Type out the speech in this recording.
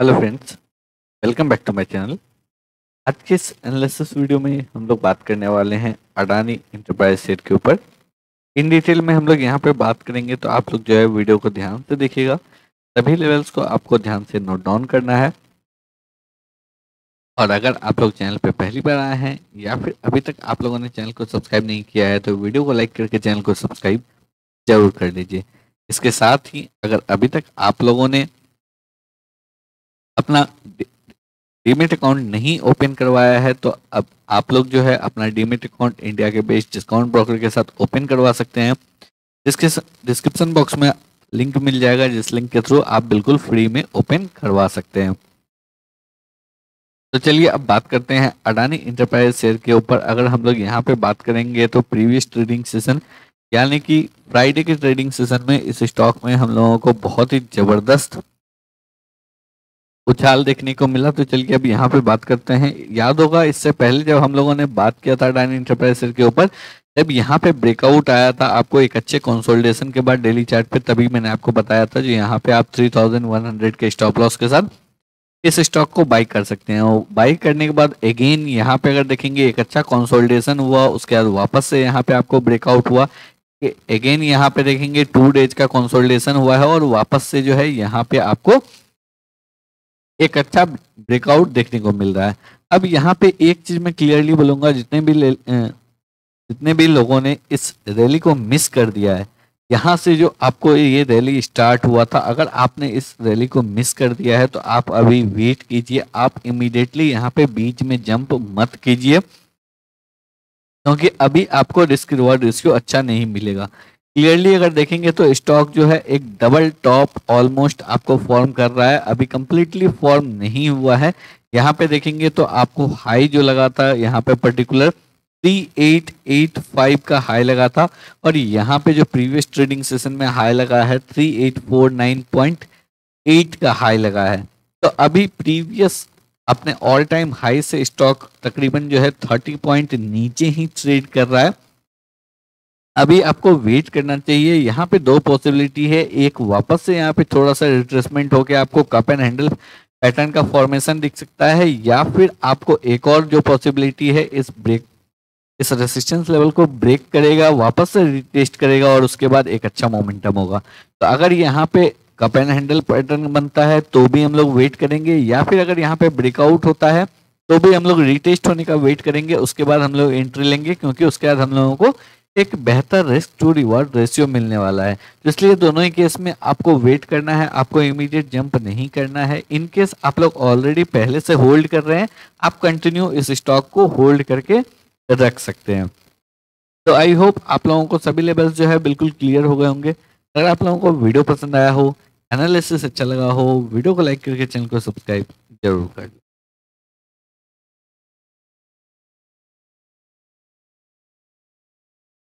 Hello friends welcome back to my channel आज के इस एनालिसिस वीडियो में हम लोग बात करने वाले हैं अडानी इंटरप्राइज शेयर के ऊपर। इन डिटेल में हम लोग यहाँ पे बात करेंगे तो आप लोग जो है वीडियो को ध्यान से देखिएगा। सभी लेवल्स को आपको ध्यान से नोट डाउन करना है। और अगर आप लोग चैनल पर पहली बार आए हैं या फिर अभी तक आप लोगों ने चैनल को सब्सक्राइब नहीं किया है तो वीडियो को लाइक करके चैनल को सब्सक्राइब ज़रूर कर लीजिए। इसके साथ ही अगर अभी तक आप लोगों ने अपना डीमेट अकाउंट नहीं ओपन करवाया है तो अब आप लोग जो है अपना डीमेट अकाउंट इंडिया के बेस्ड डिस्काउंट ब्रोकर के साथ ओपन करवा सकते हैं। जिसके डिस्क्रिप्शन बॉक्स में लिंक मिल जाएगा, जिस लिंक के थ्रू आप बिल्कुल फ्री में ओपन करवा सकते हैं। तो चलिए अब बात करते हैं अडानी इंटरप्राइज शेयर के ऊपर। अगर हम लोग यहाँ पे बात करेंगे तो प्रीवियस ट्रेडिंग सेशन यानी कि फ्राइडे के ट्रेडिंग सेशन में इस स्टॉक में हम लोगों को बहुत ही ज़बरदस्त उछाल देखने को मिला तो चलिए अब यहाँ पे बात करते हैं। याद होगा, इससे पहले जब हम लोगों ने बात किया था डाइन इंटरप्राइज के ऊपर, जब यहाँ पे ब्रेकआउट आया था, आपको एक अच्छे कंसोलिडेशन के बाद डेली चार्ट पे, तभी मैंने आपको बताया था जो यहाँ पे आप 3100 के स्टॉप लॉस के साथ इस स्टॉक को बाई कर सकते हैं। और बाई करने के बाद अगेन यहाँ पे अगर देखेंगे, एक अच्छा कंसोलिडेशन हुआ, उसके बाद वापस से यहाँ पे आपको ब्रेकआउट हुआ। अगेन यहाँ पे देखेंगे, टू डेज़ का कंसोलिडेशन हुआ है और वापस से जो है, यहाँ पे आपको एक अच्छा ब्रेकआउट देखने को मिल रहा है। अब यहाँ पे एक चीज़ मैं क्लियरली बोलूँगा, जितने भी जितने भी लोगों ने इस रैली को मिस कर दिया है, यहाँ से जो आपको ये रैली स्टार्ट हुआ था, अगर आपने इस रैली को मिस कर दिया है तो आप अभी वेट कीजिए, आप इमीडिएटली यहाँ पे बीच में जंप मत कीजिए, क्योंकि अभी आपको रिस्क रिवॉर्ड रेशियो अच्छा नहीं मिलेगा। क्लियरली अगर देखेंगे तो स्टॉक जो है एक डबल टॉप ऑलमोस्ट आपको फॉर्म कर रहा है। अभी कंप्लीटली फॉर्म नहीं हुआ है। यहाँ पे देखेंगे तो आपको हाई जो लगा था, यहाँ पे पर्टिकुलर 3885 का हाई लगा था। और यहाँ पे जो प्रीवियस ट्रेडिंग सेशन में हाई लगा है 3849.8 का हाई लगा है। तो अभी प्रीवियस अपने ऑल टाइम हाई से स्टॉक तकरीबन जो है 30 पॉइंट नीचे ही ट्रेड कर रहा है। अभी आपको वेट करना चाहिए। यहाँ पे दो पॉसिबिलिटी है। एक वापस से यहाँ पे थोड़ा सा रिट्रेसमेंट होके आपको कप एंड हैंडल पैटर्न का फॉर्मेशन दिख सकता है, या फिर आपको एक और जो पॉसिबिलिटी है, इस ब्रेक इस रेसिस्टेंस लेवल को ब्रेक करेगा, वापस से रिटेस्ट करेगा और उसके बाद एक अच्छा मोमेंटम होगा। तो अगर यहाँ पे कप एंड हैंडल पैटर्न बनता है तो भी हम लोग वेट करेंगे, या फिर अगर यहाँ पे ब्रेकआउट होता है तो भी हम लोग रिटेस्ट होने का वेट करेंगे, उसके बाद हम लोग एंट्री लेंगे, क्योंकि उसके बाद हम लोगों को एक बेहतर रिस्क टू रिवॉर्ड रेशियो मिलने वाला है। इसलिए दोनों ही केस में आपको वेट करना है, आपको इमीडिएट जंप नहीं करना है। इन केस आप लोग ऑलरेडी पहले से होल्ड कर रहे हैं, आप कंटिन्यू इस स्टॉक को होल्ड करके रख सकते हैं। तो आई होप आप लोगों को सभी लेवल्स जो है बिल्कुल क्लियर हो गए होंगे। अगर आप लोगों को वीडियो पसंद आया हो एनालिसिस अच्छा लगा हो वीडियो को लाइक करके चैनल को सब्सक्राइब ज़रूर कर